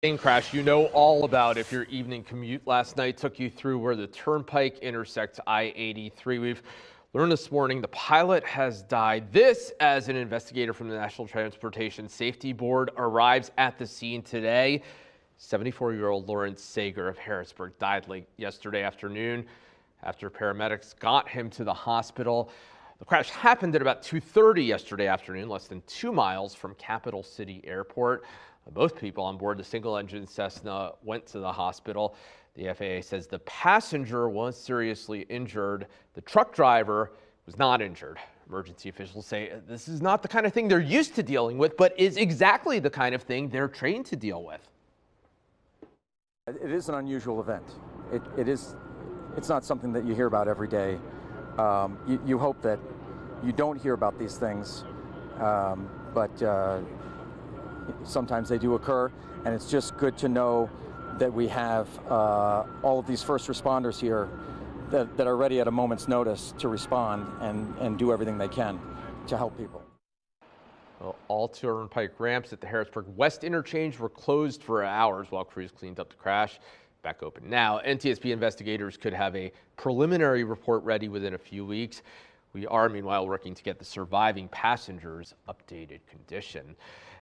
Plane crash you know all about if your evening commute last night took you through where the turnpike intersects I-83. We've learned this morning the pilot has died. This as an investigator from the National Transportation Safety Board arrives at the scene today. 74-year-old Lawrence Sager of Harrisburg died late yesterday afternoon after paramedics got him to the hospital. The crash happened at about 2.30 yesterday afternoon, less than two miles from Capital City Airport. Both people on board the single-engine Cessna went to the hospital. The FAA says the passenger was seriously injured. The truck driver was not injured. Emergency officials say this is not the kind of thing they're used to dealing with, but is exactly the kind of thing they're trained to deal with. It is an unusual event. It, it is, it's not something that you hear about every day. Um, you, you, hope that you don't hear about these things, um, but uh, sometimes they do occur, and it's just good to know that we have uh, all of these first responders here that, that are ready at a moment's notice to respond and, and do everything they can to help people. Well, all turnpike ramps at the Harrisburg West interchange were closed for hours while crews cleaned up the crash. Back open now. NTSB investigators could have a preliminary report ready within a few weeks. We are, meanwhile, working to get the surviving passengers updated condition.